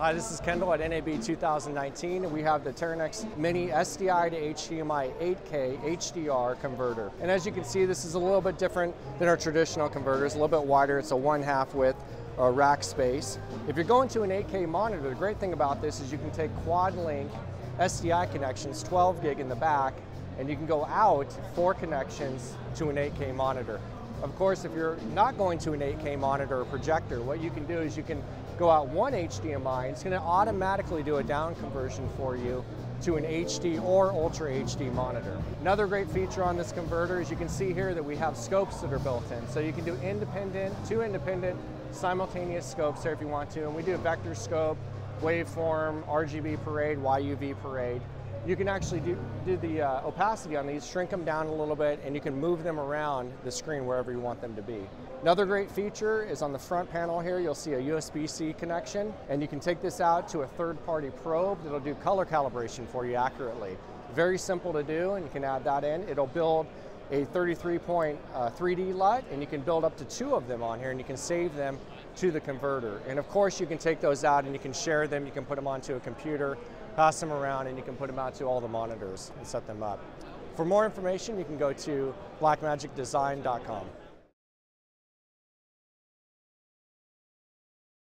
Hi, this is Kendall at NAB 2019, we have the Teranex Mini SDI to HDMI 8K HDR converter. And as you can see, this is a little bit different than our traditional converters, a little bit wider. It's a one half width uh, rack space. If you're going to an 8K monitor, the great thing about this is you can take quad link SDI connections, 12 gig in the back, and you can go out four connections to an 8K monitor. Of course, if you're not going to an 8K monitor or projector, what you can do is you can go out one HDMI, and it's going to automatically do a down conversion for you to an HD or Ultra HD monitor. Another great feature on this converter is you can see here that we have scopes that are built in. So you can do independent, two independent simultaneous scopes there if you want to. And we do a vector scope, waveform, RGB parade, YUV parade you can actually do, do the uh, opacity on these, shrink them down a little bit, and you can move them around the screen wherever you want them to be. Another great feature is on the front panel here, you'll see a USB-C connection, and you can take this out to a third-party probe that'll do color calibration for you accurately. Very simple to do, and you can add that in. It'll build a 33-point uh, 3D LUT, and you can build up to two of them on here, and you can save them to the converter. And of course, you can take those out and you can share them, you can put them onto a computer, pass them around, and you can put them out to all the monitors and set them up. For more information, you can go to blackmagicdesign.com.